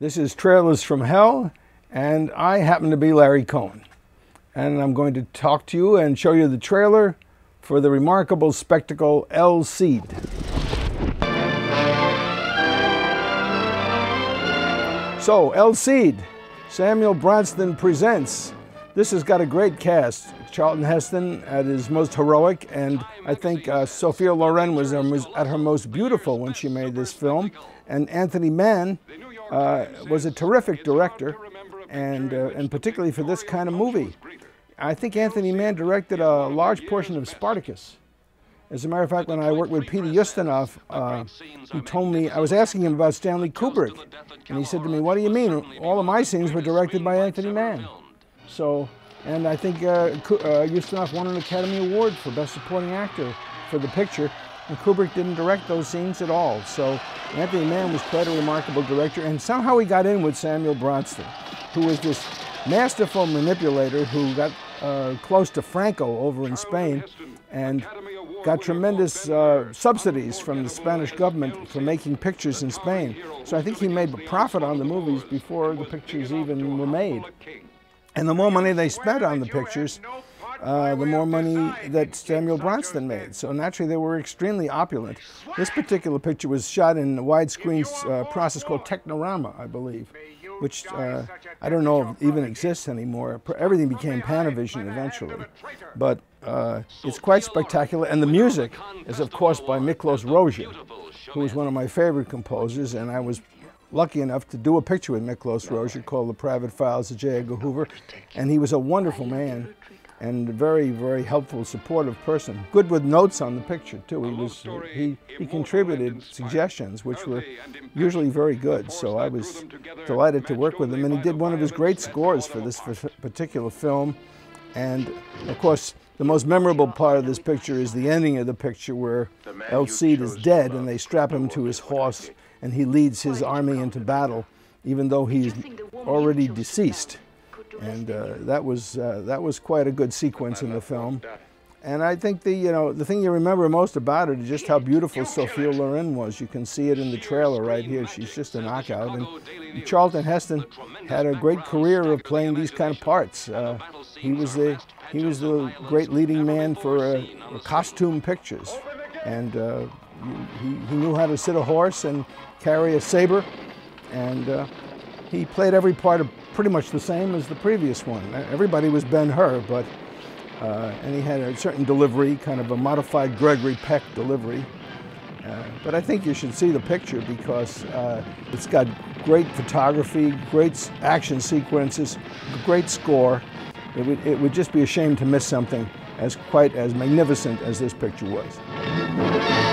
This is Trailers from Hell, and I happen to be Larry Cohen. And I'm going to talk to you and show you the trailer for the remarkable spectacle El Cid. So, El Cid, Samuel Bronston presents. This has got a great cast. Charlton Heston at his most heroic, and I think uh, Sophia Loren was at her most beautiful when she made this film. And Anthony Mann uh, was a terrific director, and, uh, and particularly for this kind of movie. I think Anthony Mann directed a large portion of Spartacus. As a matter of fact, when I worked with Peter Ustinov, uh, he told me, I was asking him about Stanley Kubrick, and he said to me, what do you mean? All of my scenes were directed by Anthony Mann. So, and I think uh, uh, Ustinov won an Academy Award for Best Supporting Actor for the picture, and Kubrick didn't direct those scenes at all. So Anthony Mann was quite a remarkable director, and somehow he got in with Samuel Bronston, who was this masterful manipulator who got uh, close to Franco over in Spain and got tremendous uh, subsidies from the Spanish government for making pictures in Spain. So I think he made a profit on the movies before the pictures even were made. And the more money they spent on the pictures, uh, the more money that Samuel Bronston made. So naturally, they were extremely opulent. This particular picture was shot in a widescreen uh, process called Technorama, I believe, which uh, I don't know if even exists anymore. Everything became Panavision eventually. But uh, it's quite spectacular. And the music is, of course, by Miklos Rozsa, who is one of my favorite composers, and I was lucky enough to do a picture with Miklos Rozsa called The Private Files of J. Edgar Hoover, and he was a wonderful man and a very, very helpful, supportive person. Good with notes on the picture too. He was he he contributed suggestions which were usually very good. So I was delighted to work with him, and he did one of his great scores for this particular film. And of course, the most memorable part of this picture is the ending of the picture where El Cid is dead, and they strap him to his horse, and he leads his army into battle, even though he's already deceased and uh, that was uh, that was quite a good sequence in the film. And I think the you know the thing you remember most about it is just how beautiful Sophia Loren was. You can see it in the trailer right here. She's just a knockout. And Charlton Heston had a great career of playing these kind of parts. Uh, he was the he was the great leading man for uh, costume pictures, and uh, he, he knew how to sit a horse and carry a saber, and uh, he played every part of pretty much the same as the previous one. Everybody was Ben-Hur, but uh, and he had a certain delivery, kind of a modified Gregory Peck delivery. Uh, but I think you should see the picture because uh, it's got great photography, great action sequences, great score. It would, it would just be a shame to miss something as quite as magnificent as this picture was.